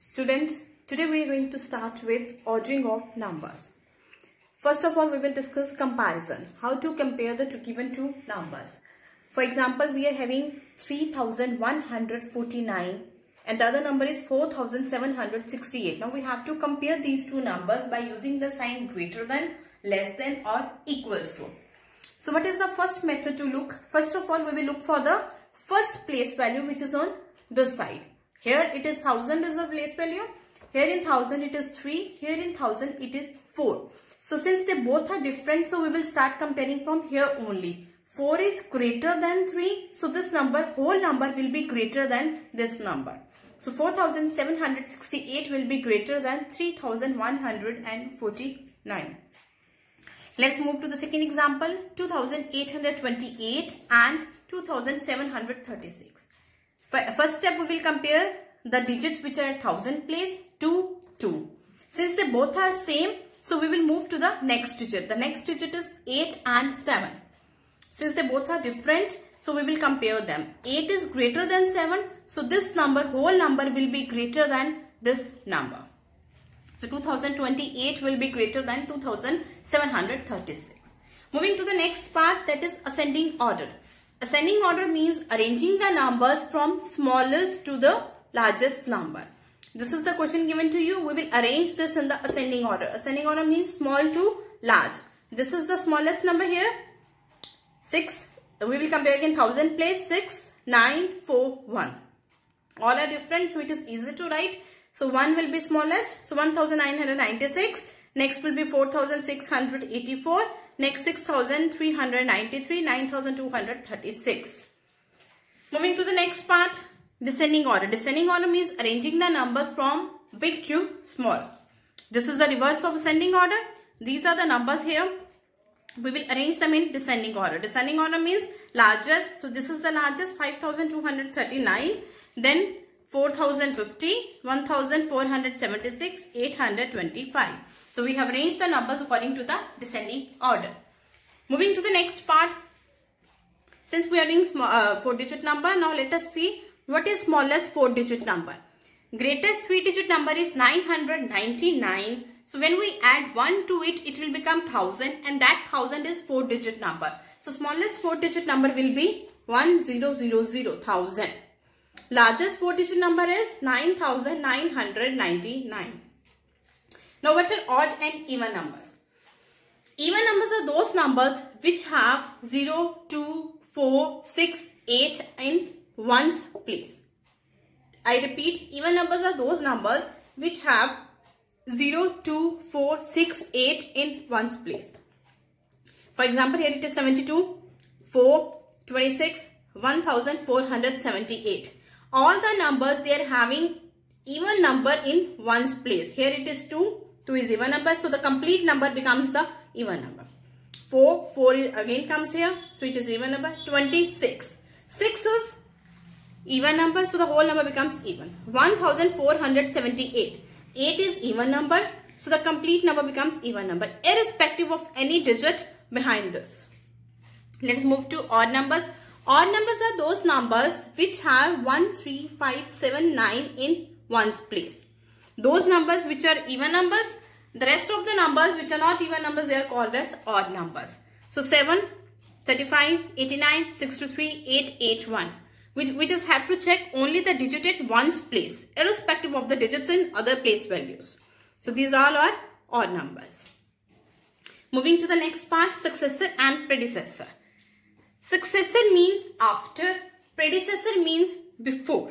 Students, today we are going to start with ordering of numbers. First of all, we will discuss comparison. How to compare the two given two numbers. For example, we are having 3149 and the other number is 4768. Now we have to compare these two numbers by using the sign greater than, less than or equals to. So what is the first method to look? First of all, we will look for the first place value which is on this side. Here it is 1000 is the place value. Here in 1000 it is 3. Here in 1000 it is 4. So since they both are different, so we will start comparing from here only. 4 is greater than 3. So this number, whole number will be greater than this number. So 4768 will be greater than 3149. Let's move to the second example. 2828 and 2736. First step we will compare the digits which are at 1000 place to 2. Since they both are same, so we will move to the next digit. The next digit is 8 and 7. Since they both are different, so we will compare them. 8 is greater than 7. So this number, whole number will be greater than this number. So 2028 will be greater than 2736. Moving to the next part that is ascending order. Ascending order means arranging the numbers from smallest to the largest number. This is the question given to you. We will arrange this in the ascending order. Ascending order means small to large. This is the smallest number here. 6. We will compare again 1000 place. 6, 9, 4, 1. All are different so it is easy to write. So 1 will be smallest. So 1996. Next will be 4684. Next 6393, 9236. Moving to the next part, descending order. Descending order means arranging the numbers from big to small. This is the reverse of ascending order. These are the numbers here. We will arrange them in descending order. Descending order means largest. So this is the largest 5239. Then 4050, 1476, 825. So we have arranged the numbers according to the descending order. Moving to the next part. Since we are in uh, 4 digit number, now let us see what is smallest 4 digit number. Greatest 3 digit number is 999. So when we add 1 to it, it will become 1000 and that 1000 is 4 digit number. So smallest 4 digit number will be 1000. Largest 4 digit number is 9999. Now what are odd and even numbers? Even numbers are those numbers which have 0, 2, 4, 6, 8 in ones place. I repeat, even numbers are those numbers which have 0, 2, 4, 6, 8 in ones place. For example, here it is 72, 4, 26, 1478. All the numbers they are having even number in ones place. Here it is 2, 2 is even number. So the complete number becomes the even number. 4, 4 is again comes here. So it is even number. 26. 6 is even number. So the whole number becomes even. 1478. 8 is even number. So the complete number becomes even number. Irrespective of any digit behind this. Let's move to odd numbers. Odd numbers are those numbers which have 1, 3, 5, 7, 9 in ones place. Those numbers which are even numbers, the rest of the numbers which are not even numbers, they are called as odd numbers. So 7, 35, 89, 63, 881. Which we just have to check only the digit at ones place, irrespective of the digits in other place values. So these all are odd numbers. Moving to the next part, successor and predecessor. Successor means after, predecessor means before.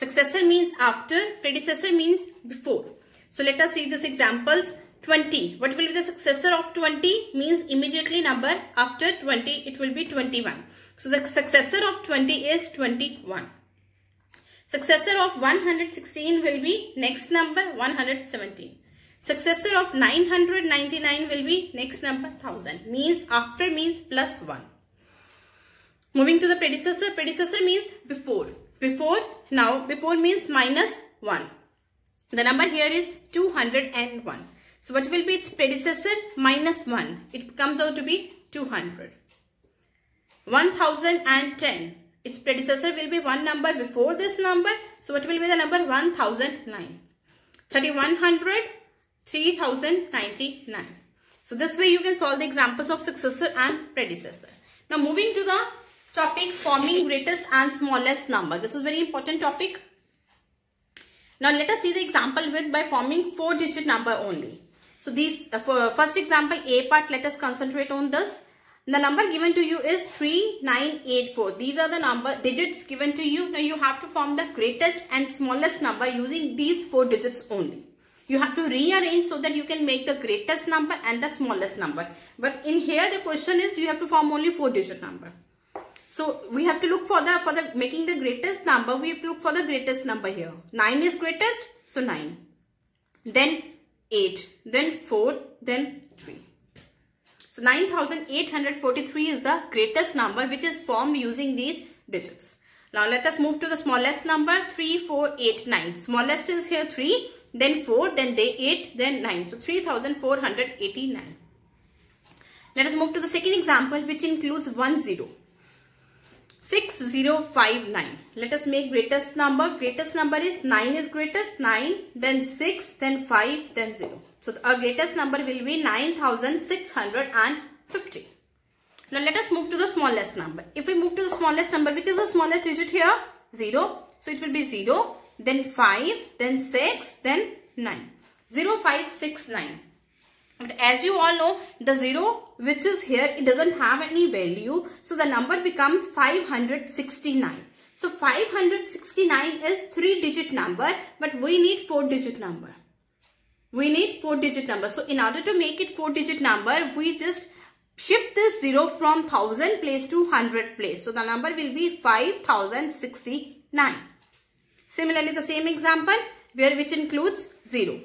Successor means after, predecessor means before. So let us see these examples. 20. What will be the successor of 20? Means immediately number after 20 it will be 21. So the successor of 20 is 21. Successor of 116 will be next number 117. Successor of 999 will be next number 1000. Means after means plus 1. Moving to the predecessor. Predecessor means before. Before, now before means minus 1. The number here is 201. So what will be its predecessor? Minus 1. It comes out to be 200. 1010. its predecessor will be one number before this number. So what will be the number 1009? 3100, 3099. So this way you can solve the examples of successor and predecessor. Now moving to the topic forming greatest and smallest number. This is very important topic. Now let us see the example with by forming four digit number only. So these uh, first example A part let us concentrate on this. The number given to you is 3984. These are the number digits given to you. Now you have to form the greatest and smallest number using these four digits only. You have to rearrange so that you can make the greatest number and the smallest number. But in here the question is you have to form only four digit number. So we have to look for the for the making the greatest number. We have to look for the greatest number here. 9 is greatest. So 9. Then 8. Then 4. Then 3. So 9843 is the greatest number which is formed using these digits. Now let us move to the smallest number 3489. Smallest is here 3, then 4, then they 8, then 9. So 3489. Let us move to the second example which includes 1 0. 6059. Let us make greatest number. Greatest number is 9 is greatest. 9, then 6, then 5, then 0. So our greatest number will be 9650. Now let us move to the smallest number. If we move to the smallest number, which is the smallest digit here? 0. So it will be 0, then 5, then 6, then 9. 0, 5, 6, 9. But as you all know, the 0 which is here, it doesn't have any value. So the number becomes 569. So 569 is 3 digit number but we need 4 digit number we need 4 digit number. So in order to make it 4 digit number, we just shift this 0 from 1000 place to 100 place. So the number will be 5069. Similarly, the same example where which includes 0.